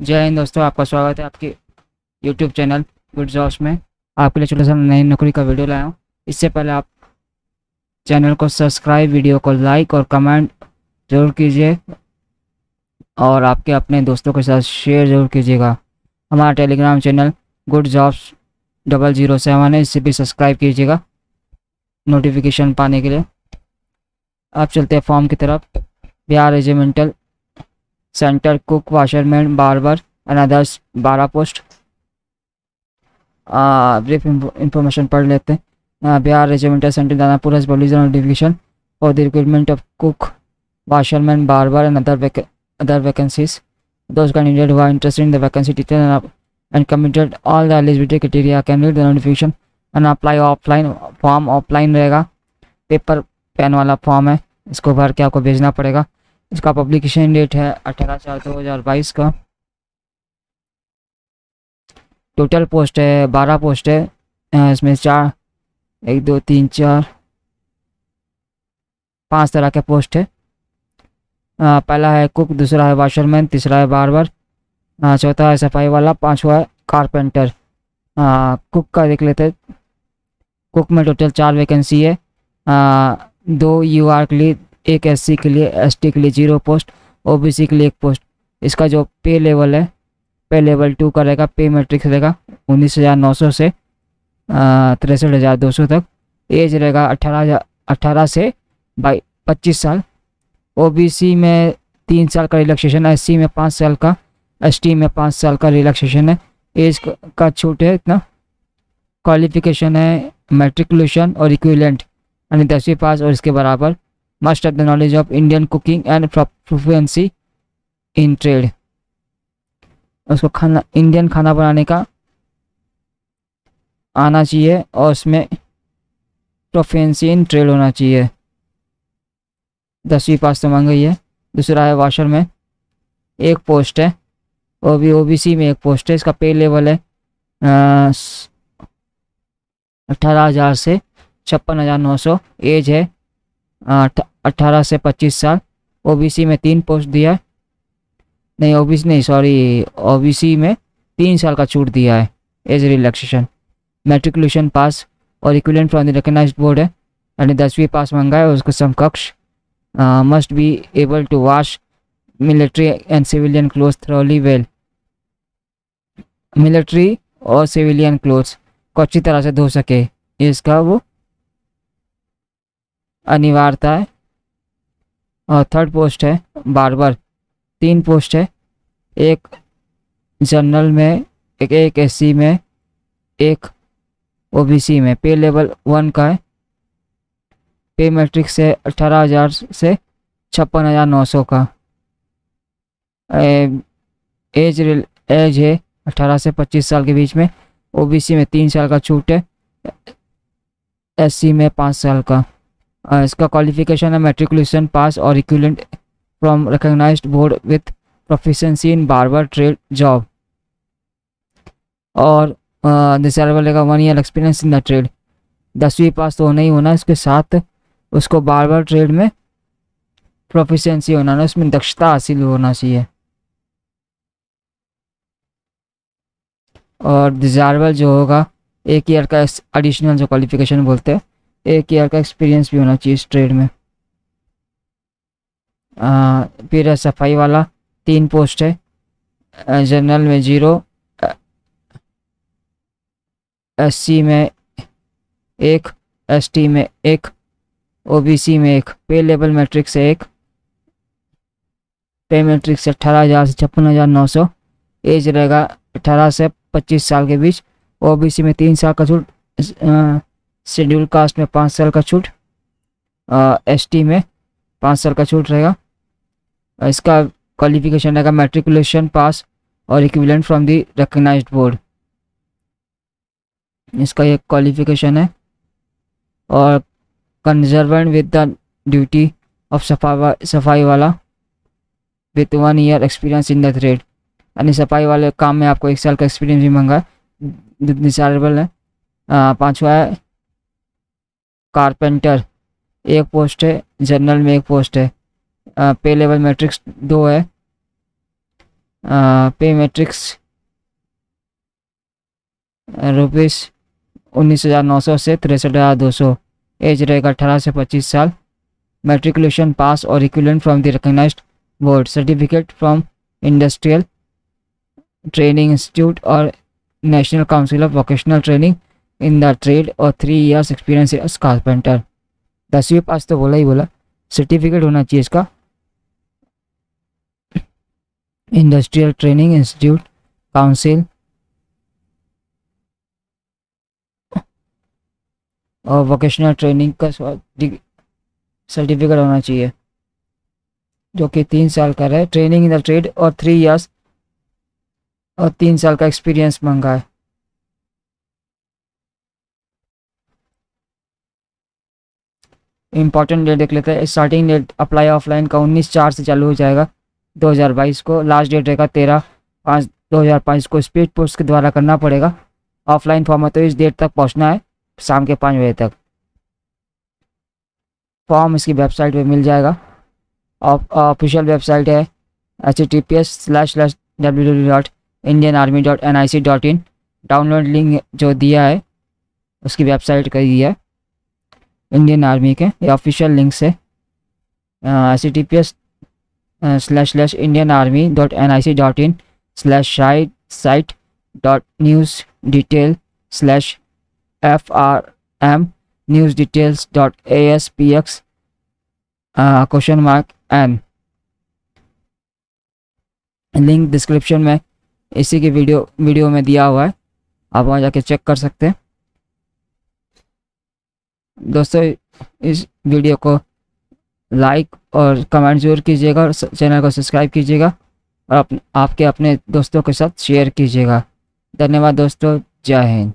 जय हिंद दोस्तों, आपका स्वागत है आपके यूट्यूब चैनल गुड जॉब्स में। आपके लिए छोटा सा नई नौकरी का वीडियो लाया हूँ। इससे पहले आप चैनल को सब्सक्राइब वीडियो को लाइक और कमेंट ज़रूर कीजिए और आपके अपने दोस्तों के साथ शेयर ज़रूर कीजिएगा। हमारा Telegram channel good jobs double zero seven है, इसे भी सब्सक्राइब कीजिएगा नोटिफिकेशन पाने के लिए। आप चलते हैं फॉर्म की तरफ़। Bihar regimental centre, cook, washerman, barber, and others बारा पोस्ट। ब्रीफ इंफॉर्मेशन पढ़ लेते हैं। Bihar regimental centre, Danapur पोलिजनल for the recruitment of cook, washerman, barber, and other other vacancies. दोस्त कैंडिडेट हुआ interested in the detail, and committed all the eligibility criteria. Can notification, and apply offline, form offline रहेगा। Paper, pen वाला form है, इसको भर के आपको भेजना पड़ेगा। इसका पब्लिकेशन डेट है अठारह चार दो हज़ार बाईस का। टोटल पोस्ट है बारह पोस्ट है इसमें चार एक दो तीन चार पाँच तरह के पोस्ट है। आ, पहला है कुक दूसरा है वाशरमैन तीसरा है बारबर चौथा है सफ़ाई वाला पांचवा है कारपेंटर कुक का देख लेते कुक में टोटल चार वैकेंसी है। आ, दो यू आर के लिए एक एससी के लिए एसटी के लिए ज़ीरो पोस्ट ओबीसी के लिए एक पोस्ट इसका जो पे लेवल है पे लेवल टू का रहेगा पे मैट्रिक्स रहेगा उन्नीस हज़ार नौ सौ से तिरसठ हज़ार दो सौ तक. एज रहेगा अठारह हज़ार, अठारह से बाई पच्चीस साल. ओबीसी में तीन साल का रिलैक्सेशन है एस में पाँच साल का एसटी में पाँच साल का रिलैक्सेशन है. एज का छूट है इतना. क्वालिफिकेशन है मेट्रिकुलेशन और इक्विलेंट यानी दसवीं पास और इसके बराबर. Must have the knowledge of Indian cooking and proficiency in trade उसको खाना इंडियन खाना बनाने का आना चाहिए और उसमें प्रोफेंसी इन ट्रेड होना चाहिए। दसवीं पास तो मांग गई है। दूसरा है वाशर में एक पोस्ट है। वो भी सी में एक पोस्ट है। इसका पे लेवल है अठारह हज़ार से छप्पन हज़ार नौ सौ। एज है अठारह से पच्चीस साल। ओबीसी में तीन पोस्ट दिया नहीं ओबीसी नहीं सॉरी ओबीसी में तीन साल का छूट दिया है। एज रिलैक्सेशन मेट्रिकुलेशन पास और equivalent from the recognise board है। यानी दसवीं पास मंगा है उसका समकक्ष must be able to wash military and civilian cloth thoroughly well military और सिविलियन क्लोथ्स को अच्छी तरह से धो सके। इसका वो अनिवार्यता है। थर्ड पोस्ट है, बारबर। तीन पोस्ट है, एक जनरल में, एक एक एससी में, एक ओबीसी में। पे लेवल वन का है। पे मैट्रिक से अठारह हज़ार से छप्पन हज़ार नौ सौ का। एज एज है अठारह से पच्चीस साल के बीच में। ओबीसी में तीन साल का छूट है एससी में पाँच साल का। इसका क्वालिफिकेशन है मेट्रिकुलेशन पास और equivalent from recognised board with proficiency in barber trade job और डिसर्वल लेगा one year experience in the trade दसवीं पास तो होना ही होना, इसके साथ उसको बार बार ट्रेड में प्रोफिशेंसी होना ना, उसमें दक्षता हासिल होना चाहिए। और डिजार्वल जो होगा, एक ईयर का एडिशनल जो क्वालिफिकेशन बोलते हैं एक ईयर का एक्सपीरियंस भी होना चाहिए इस ट्रेड में। आ, फिर सफ़ाई वाला तीन पोस्ट है। जनरल में ज़ीरो एससी में एक एसटी में एक ओबीसी में एक पे लेवल मैट्रिक से एक पे मैट्रिक से अठारह हज़ार से छप्पन हज़ार नौ सौ। एज रहेगा अठारह से पच्चीस साल के बीच ओबीसी में तीन साल का छूट शेड्यूल कास्ट में पाँच साल का छूट एसटी में पाँच साल का छूट रहेगा। इसका क्वालिफिकेशन रहेगा मेट्रिकुलेशन पास और equivalent from the recognised board इसका एक क्वालिफिकेशन है। और conversant with the duty of सफ़ाई सफ़ाई वाला with one year experience in the trade यानी सफ़ाई वाले काम में आपको एक साल का एक्सपीरियंस भी मंगा डिसारेबल है। पाँचवा है कारपेंटर, एक पोस्ट है जनरल में एक पोस्ट है। पे लेवल मैट्रिक्स दो है। पे मैट्रिक्स रुपीज़ उन्नीस हज़ार नौ सौ से तिरसठ हज़ार दो सौ। एज रहेगा अठारह से पच्चीस साल। मेट्रिकुलेशन पास और equivalent from the recognise board certificate from industrial training institute और national council of vocational training in the trade और three years experience as carpenter दसवीं पास तो बोला ही बोला सर्टिफिकेट होना चाहिए इसका. इंडस्ट्रियल ट्रेनिंग इंस्टीट्यूट काउंसिल और वोकेशनल ट्रेनिंग का सर्टिफिकेट होना चाहिए। जो कि तीन साल का रहे। ट्रेनिंग इन द ट्रेड और थ्री इयर्स और तीन साल का एक्सपीरियंस मांगा है। इंपॉर्टेंट डेट देख लेते हैं। स्टार्टिंग डेट अप्लाई ऑफलाइन का उन्नीस चार से चालू हो जाएगा। 2022 को लास्ट डेट रहेगा तेरह। पाँच, दो हज़ार पाँच को स्पीड पोस्ट के द्वारा करना पड़ेगा। ऑफलाइन फॉर्म है तो इस डेट तक पहुँचना है, शाम के पाँच बजे तक। फॉर्म इसकी वेबसाइट पे मिल जाएगा। ऑफिशियल वेबसाइट है H T P S slash slash W W dot Indian army dot N I C dot in download link जो दिया है, उसकी वेबसाइट का दिया है। इंडियन आर्मी के, ये ऑफिशियल लिंक से H T P S slash slash Indian army dot N I C dot in slash site site dot news detail slash F R M news details dot A S P X question mark and link description में इसी के video video में दिया हुआ है, आप वहाँ जाके चेक कर सकते हैं। दोस्तों इस वीडियो को लाइक और कमेंट ज़रूर कीजिएगा और चैनल को सब्सक्राइब कीजिएगा और आप, आपके अपने दोस्तों के साथ शेयर कीजिएगा। धन्यवाद दोस्तों जय हिंद।